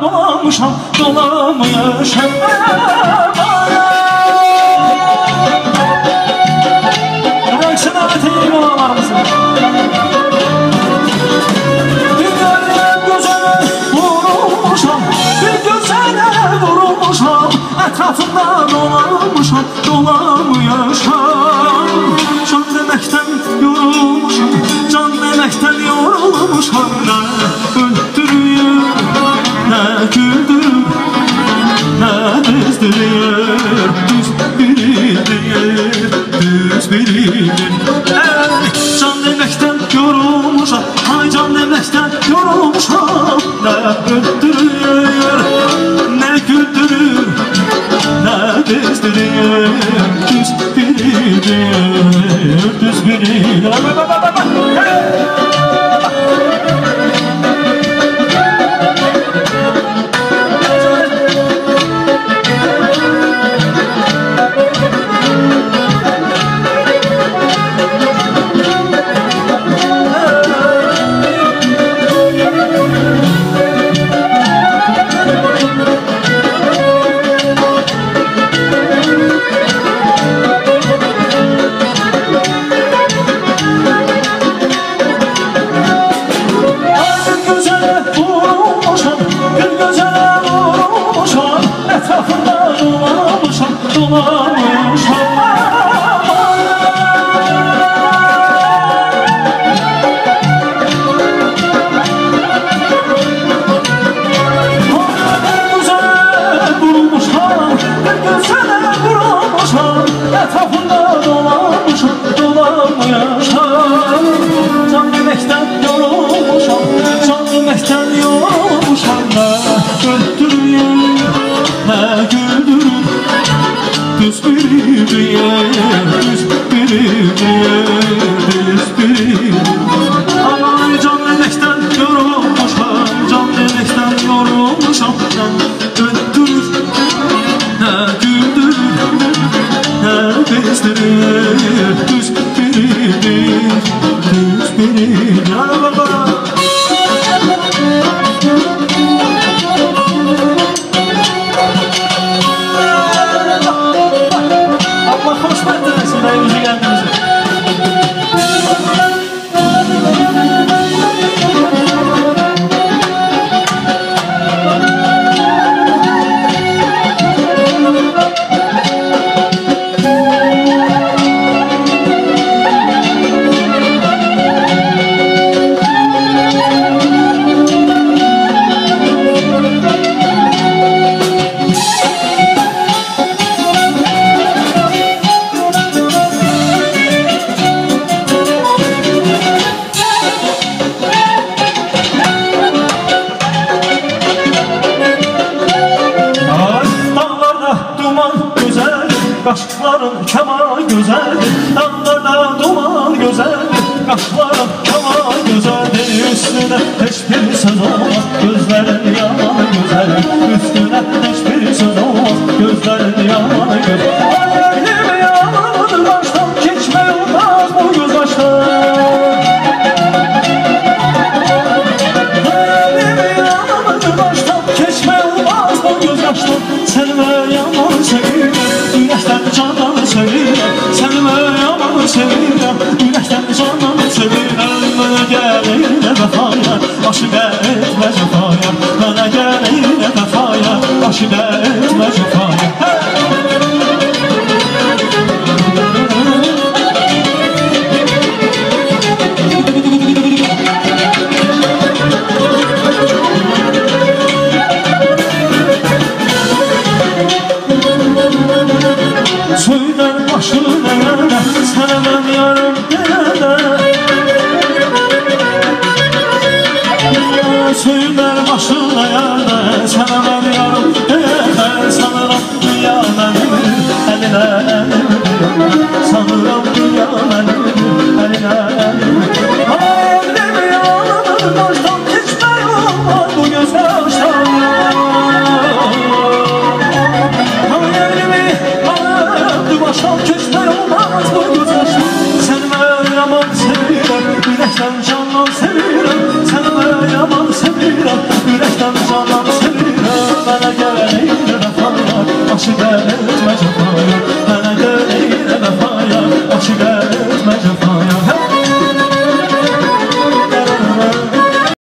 dolanmışam, dolanmışam. Nə güldürür Nə düzdürüyor Düz biridir Düz biridir Ey, Can deməkdən yorulmuşam Ay can deməkdən yorulmuşam Nə öldürüyor Nə güldürür Nə düzdürüyor Düz biridir Düz biridir. Hey! Dolanmışam, dolanmışam. Nə güldürür, nə bezdirir, düz biridir, düz biridir. Güzel. Dağlarda duman güzel, kaşların keman güzel. Üstüne söz olmaz, gözlerin yaman güzel. Üstüne sevirəm Ürəkdən candan sevirəm Mənə gəlir nə vəfaya Aşıq etmə cəfaya Mənə gəlir nə vəfaya Aşıq etmə cəfaya baştan Hiçbir olmaz bu göz yaştan Hayalimi alıp baştan keçmək olmaz bu Sən mənə yaman Sən mənə yaman sevirəm, ürəkdən candan